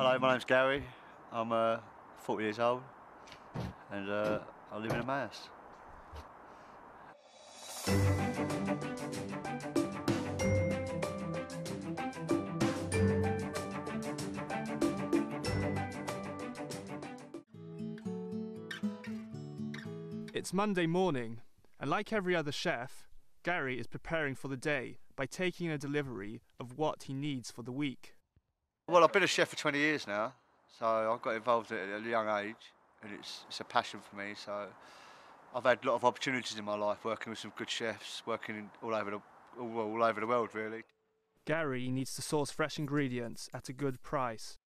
Hello, my name's Gary. I'm uh, 40 years old and uh, I live in Emmaus. It's Monday morning, and like every other chef, Gary is preparing for the day by taking a delivery of what he needs for the week. Well, I've been a chef for 20 years now, so I got involved at a young age, and it's, it's a passion for me. So I've had a lot of opportunities in my life working with some good chefs, working all over the all, all over the world, really. Gary needs to source fresh ingredients at a good price.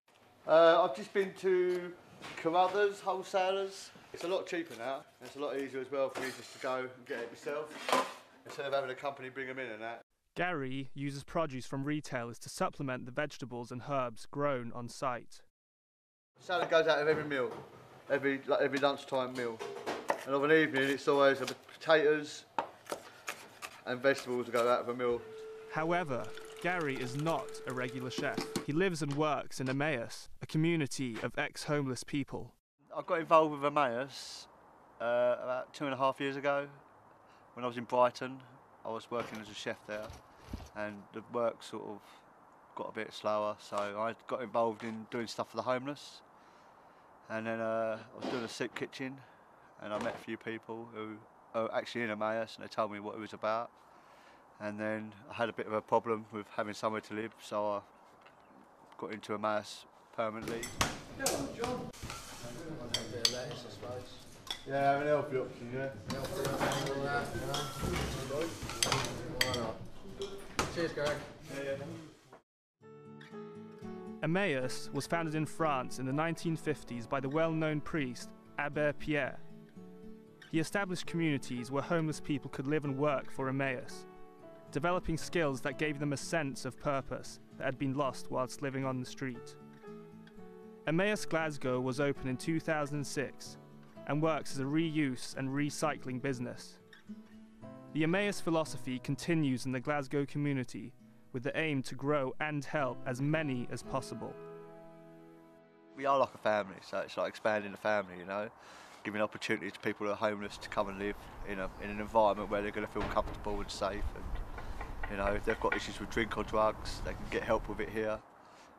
Uh, I've just been to Carruthers wholesalers. It's a lot cheaper now. and It's a lot easier as well for me just to go and get it myself instead of having a company bring them in and that. Gary uses produce from retailers to supplement the vegetables and herbs grown on site. Salad goes out of every meal, every like every lunchtime meal. And of an evening, it's always the potatoes and vegetables that go out of a meal. However, Gary is not a regular chef. He lives and works in Emmaus, a community of ex homeless people. I got involved with Emmaus uh, about two and a half years ago when I was in Brighton. I was working as a chef there, and the work sort of got a bit slower, so I got involved in doing stuff for the homeless. And then uh, I was doing a soup kitchen, and I met a few people who are actually in Emmaus, and they told me what it was about. And then I had a bit of a problem with having somewhere to live, so I got into Emmaus permanently. Yeah, have an healthy option, yeah. Uh, Cheers, Greg. Emmaus was founded in France in the 1950s by the well known priest Abbe Pierre. He established communities where homeless people could live and work for Emmaus, developing skills that gave them a sense of purpose that had been lost whilst living on the street. Emmaus Glasgow was opened in 2006 and works as a reuse and recycling business. The Emmaus philosophy continues in the Glasgow community with the aim to grow and help as many as possible. We are like a family, so it's like expanding the family, you know, giving opportunities to people who are homeless to come and live in, a, in an environment where they're going to feel comfortable and safe. And, you know, if they've got issues with drink or drugs, they can get help with it here.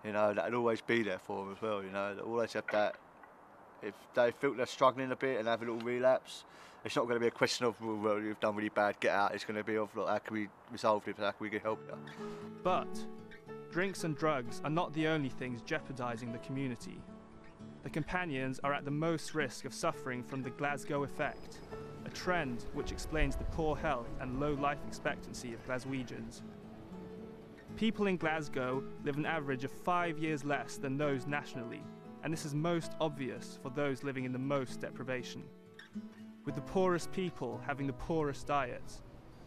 You know, that'll always be there for them as well, you know, they'll always have that. If they feel they're struggling a bit and have a little relapse, it's not going to be a question of, well, you've done really bad, get out. It's going to be of, look, how can we resolve it, how can we help you? But drinks and drugs are not the only things jeopardising the community. The companions are at the most risk of suffering from the Glasgow effect, a trend which explains the poor health and low life expectancy of Glaswegians. People in Glasgow live an average of five years less than those nationally, and this is most obvious for those living in the most deprivation. With the poorest people having the poorest diets,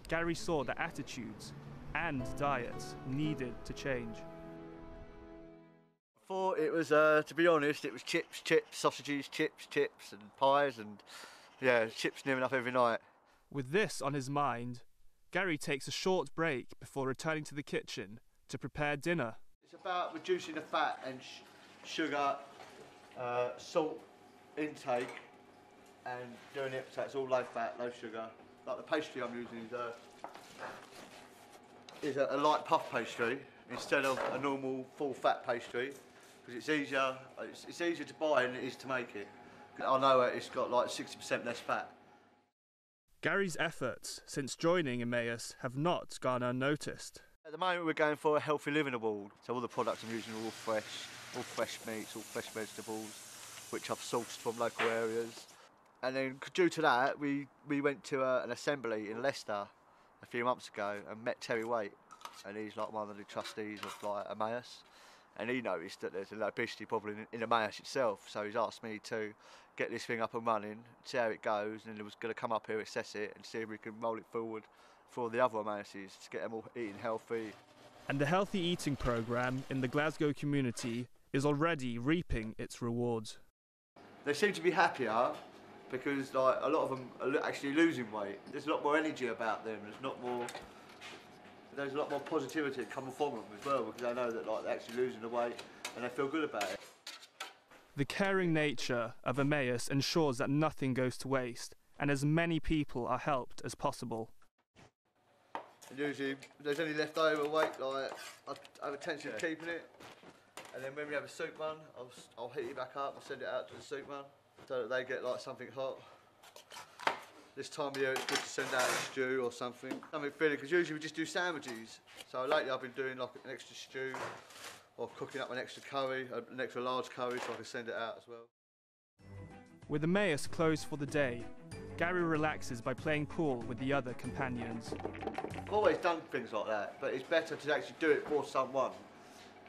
Gary saw that attitudes and diets needed to change. Before it was, uh, to be honest, it was chips, chips, sausages, chips, chips, and pies, and yeah, chips near enough every night. With this on his mind, Gary takes a short break before returning to the kitchen to prepare dinner. It's about reducing the fat and sugar, uh, salt intake, and doing it so it's all low fat, low sugar. Like the pastry I'm using is a, is a, a light puff pastry instead of a normal full fat pastry because it's easier. It's, it's easier to buy than it is to make it. I know it's got like 60% less fat. Gary's efforts since joining Emmaus have not gone unnoticed. At the moment, we're going for a healthy living award. So all the products I'm using are all fresh, all fresh meats, all fresh vegetables, which I've sourced from local areas. And then due to that, we, we went to a, an assembly in Leicester a few months ago and met Terry Waite, and he's like one of the trustees of like Emmaus. And he noticed that there's an obesity problem in, in Emmaus itself, so he's asked me to get this thing up and running, see how it goes, and he was going to come up here, assess it, and see if we can roll it forward for the other Emmauses to get them all eating healthy. And the healthy eating programme in the Glasgow community is already reaping its rewards. They seem to be happier because like a lot of them are actually losing weight. There's a lot more energy about them. There's not more. There's a lot more positivity coming from them as well because they know that like they're actually losing the weight and they feel good about it. The caring nature of Emmaus ensures that nothing goes to waste and as many people are helped as possible. And usually, if there's any leftover weight, like I I have a intention of keeping it. And then when we have a soup run, I'll, s- I'll heat it back up and send it out to the soup run so that they get like something hot. This time of year, it's good to send out a stew or something. Something filling, because usually we just do sandwiches. So lately, I've been doing like an extra stew or cooking up an extra curry, uh, an extra large curry, so I can send it out as well. With the Emmaus closed for the day, Gary relaxes by playing pool with the other companions. I've always done things like that, but it's better to actually do it for someone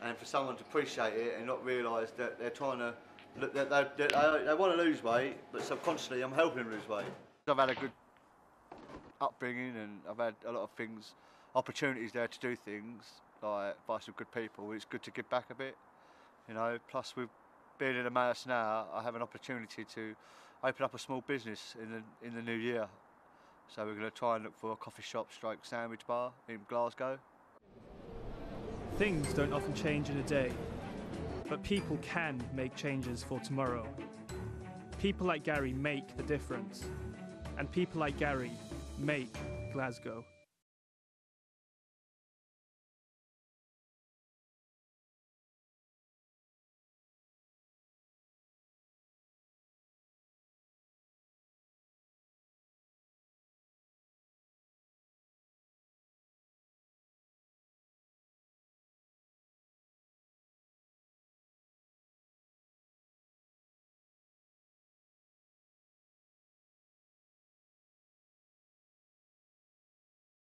and for someone to appreciate it and not realise that they're trying to, that they, that they, they want to lose weight, but subconsciously I'm helping them lose weight. I've had a good upbringing and I've had a lot of things, opportunities there to do things, like by some good people. It's good to give back a bit, you know. Plus, with being in Emmaus now, I have an opportunity to open up a small business in the, in the new year. So we're going to try and look for a coffee shop stroke sandwich bar in Glasgow. Things don't often change in a day, but people can make changes for tomorrow. People like Gary make the difference, and people like Gary make Glasgow.